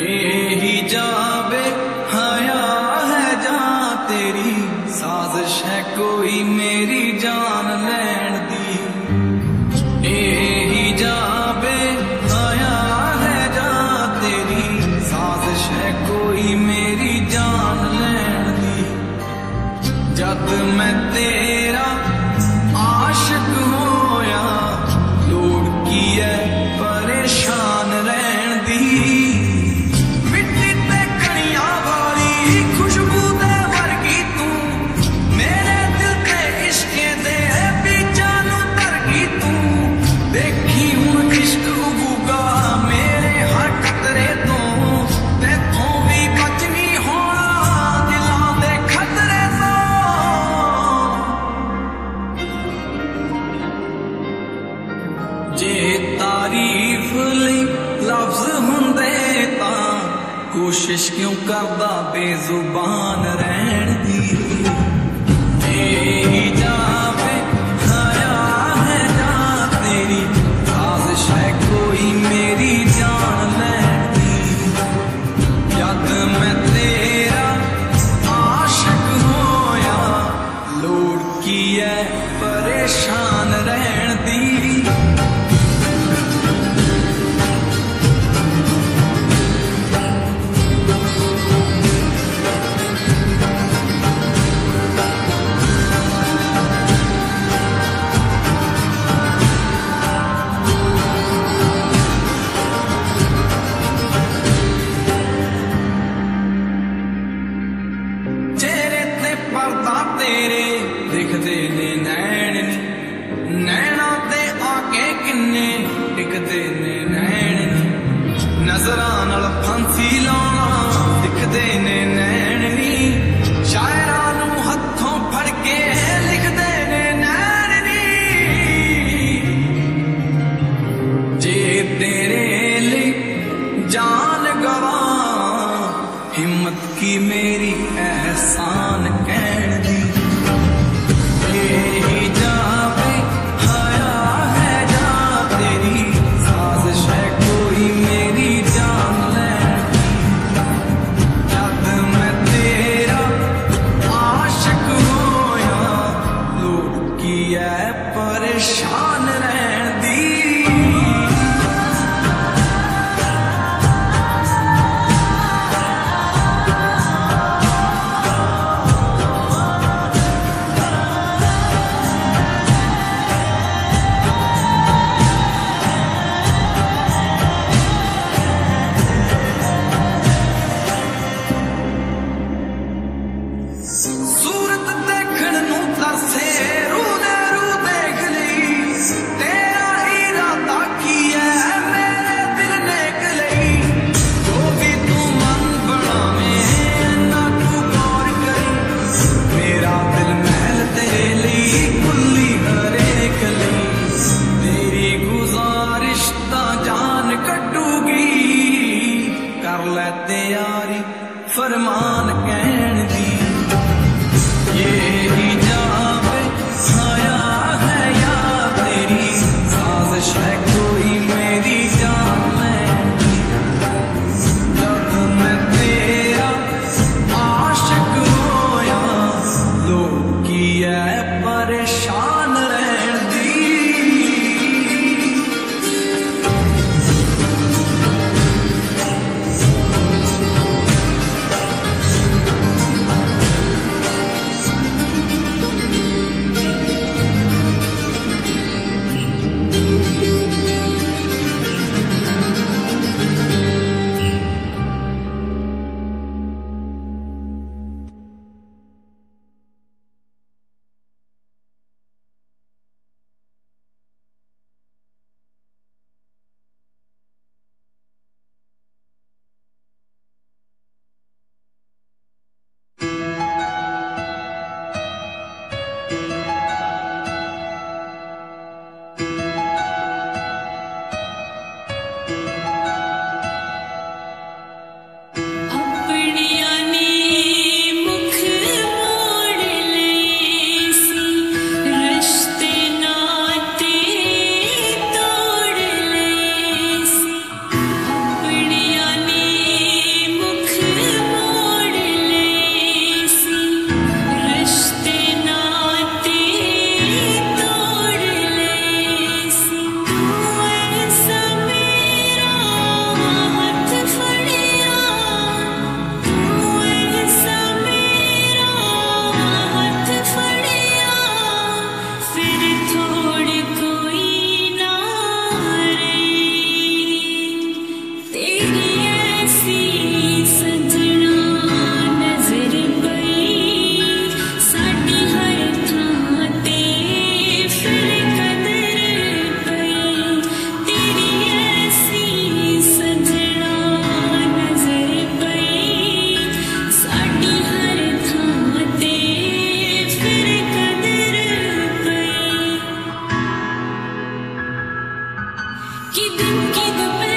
ਇਹੀ ਜਾਵੇ ਹਯਾ ਹੈ ਜਾਂ ਤੇਰੀ ਸਾਜ਼ਿਸ਼ ਹੈ ਕੋਈ ਕੋਸ਼ਿਸ਼ ਕਿਉਂ ਕਰਦਾ ਬੇਜ਼ੁਬਾਨ ਰਹਿਣ ਦੀ? ਤੇਰੀ ਜਾਨ ਟਿਕਦੇ ਨੇ ਨੈਣ ਨੀ। ਨੈਣਾ ਤੇ ਆ ਕੇ ਕਿੰਨੇ ਟਿਕਦੇ ਨੇ ਨੈਣ ਨੀ। ਨਜ਼ਰਾਂ ਨਾਲ ਫਾਂਸੀ ਲਾਉਣਾ ਸਿੱਖਦੇ ਨੇ ਨੈਣ ਨੀ। ਸ਼ਾਇਰਾਂ ਨੂੰ ਹੱਥੋਂ ਫੜ ਕੇ ਲਿਖਦੇ ਨੇ ਨੈਣ ਨੀ। ਜੇ ਤੇਰੇ ਲਈ ਜਾਨ ਗਵਾ, ਹਿੰਮਤ ਕੀ ਮੇਰੀ ਅਹਿਸਾਨ दयारी फरमान कह Look at the